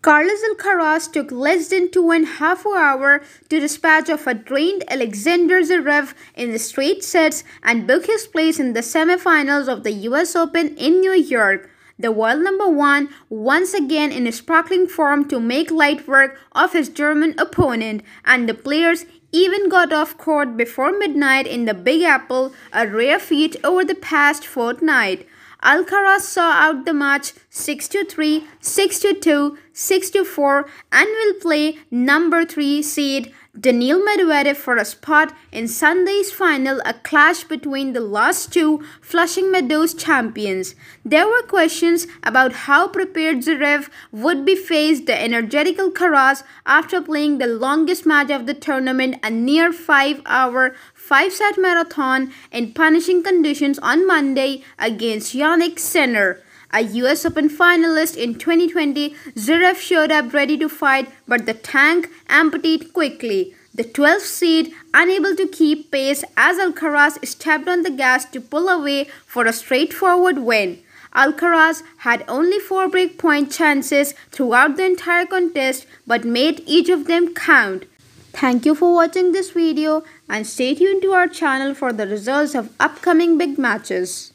Carlos Alcaraz took less than two and a half hour to dispatch of a drained Alexander Zverev in the straight sets and book his place in the semifinals of the US Open in New York. The world number one once again in sparkling form to make light work of his German opponent and the players even got off court before midnight in the Big Apple, a rare feat over the past fortnight. Alcaraz saw out the match 6-3, 6-2, 6-4 and will play number 3 seed Daniil Medvedev for a spot in Sunday's final, a clash between the last two Flushing Meadows champions. There were questions about how prepared Zverev would be faced the energetic Alcaraz after playing the longest match of the tournament, a near 5-hour, 5-set marathon in punishing conditions on Monday against Jannik Sinner. A US Open finalist in 2020, Zverev showed up ready to fight, but the tank emptied quickly. The 12th seed unable to keep pace as Alcaraz stepped on the gas to pull away for a straightforward win. Alcaraz had only four break point chances throughout the entire contest but made each of them count. Thank you for watching this video and stay tuned to our channel for the results of upcoming big matches.